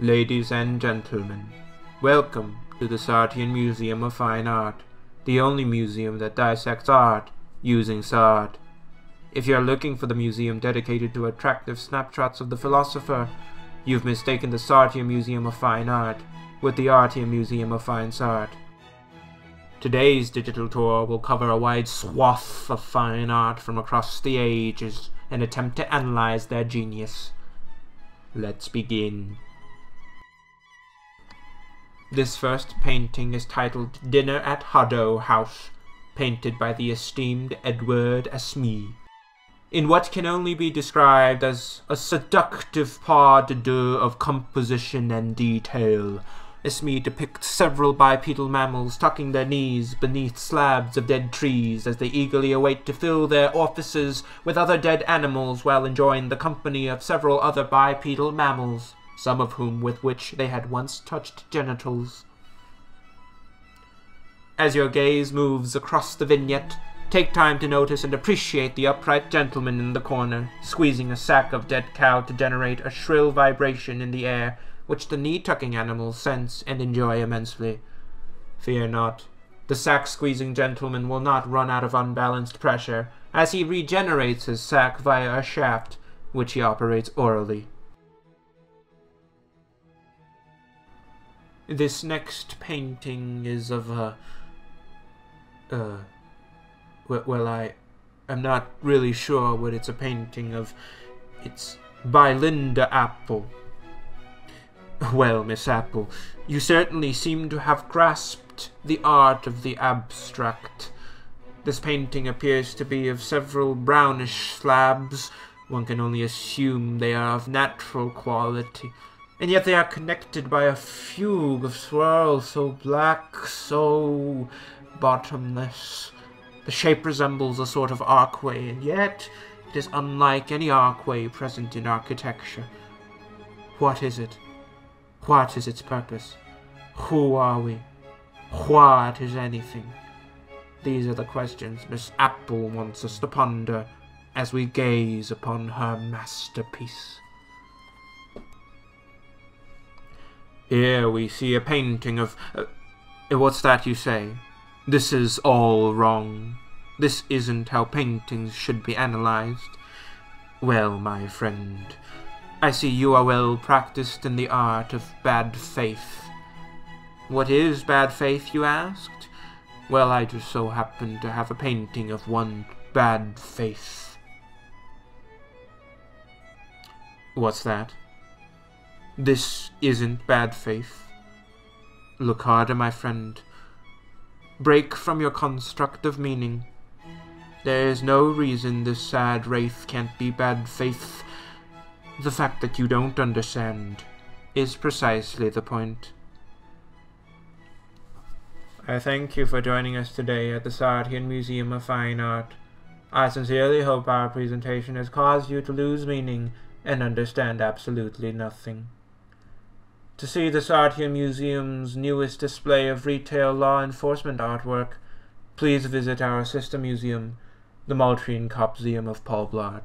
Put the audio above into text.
Ladies and gentlemen, welcome to the Sartrean Museum of Fine Art, the only museum that dissects art using Sartre. If you are looking for the museum dedicated to attractive snapshots of the philosopher, you've mistaken the Sartrean Museum of Fine Art with the Artium Museum of Fine Art. Today's digital tour will cover a wide swath of fine art from across the ages and attempt to analyze their genius. Let's begin. This first painting is titled Dinner at Haddo House, painted by the esteemed Edward Asmee. In what can only be described as a seductive pas de deux of composition and detail, Asmee depicts several bipedal mammals tucking their knees beneath slabs of dead trees as they eagerly await to fill their orifices with other dead animals while enjoying the company of several other bipedal mammals, some of whom with which they had once touched genitals. As your gaze moves across the vignette, take time to notice and appreciate the upright gentleman in the corner, squeezing a sack of dead cow to generate a shrill vibration in the air which the knee-tucking animals sense and enjoy immensely. Fear not. The sack-squeezing gentleman will not run out of unbalanced pressure, as he regenerates his sack via a shaft, which he operates orally. This next painting is of a... Uh... Well, I... am not really sure what it's a painting of. It's by Linda Apple. Well, Miss Apple, you certainly seem to have grasped the art of the abstract. This painting appears to be of several brownish slabs. One can only assume they are of natural quality. And yet they are connected by a fugue of swirls so black, so bottomless. The shape resembles a sort of archway, and yet it is unlike any archway present in architecture. What is it? What is its purpose? Who are we? What is anything? These are the questions Miss Apple wants us to ponder as we gaze upon her masterpiece. Here we see a painting of... Uh, what's that you say? This is all wrong. This isn't how paintings should be analyzed. Well, my friend, I see you are well practiced in the art of bad faith. What is bad faith, you asked? Well, I just so happen to have a painting of one bad faith. What's that? This isn't bad faith. Look harder, my friend. Break from your construct of meaning. There is no reason this sad wraith can't be bad faith the fact that you don't understand is precisely the point. I thank you for joining us today at the Sartrean Museum of Fine Art. I sincerely hope our presentation has caused you to lose meaning and understand absolutely nothing. To see the Sartrean Museum's newest display of retail law enforcement artwork, please visit our sister museum, the Maltrine Copseum of Paul Blart.